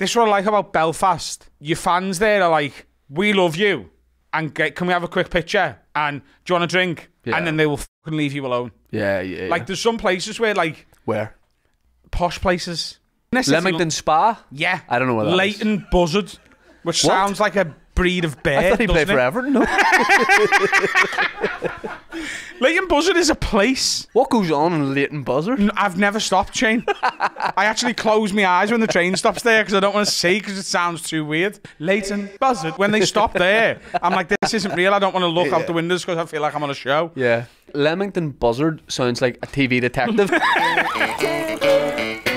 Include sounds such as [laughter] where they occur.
This is what I like about Belfast. Your fans there are like, we love you, and get, can we have a quick picture? And do you want a drink? Yeah. And then they will fucking leave you alone. Yeah, yeah. Like yeah. there's some places where like where? posh places. Leamington Spa. Yeah. I don't know what that is. Leighton Buzzard, which sounds like a breed of bear. I thought he played doesn't for? Everton. No. [laughs] Leighton Buzzard is a place. what goes on in Leighton Buzzard? N- I've never stopped, Shane. I actually close my eyes when the train stops there because I don't want to see because it sounds too weird. Leighton Buzzard. When they stop there, I'm like, this isn't real. I don't want to look out the windows because I feel like I'm on a show. Yeah. Leamington Buzzard sounds like a TV detective. [laughs]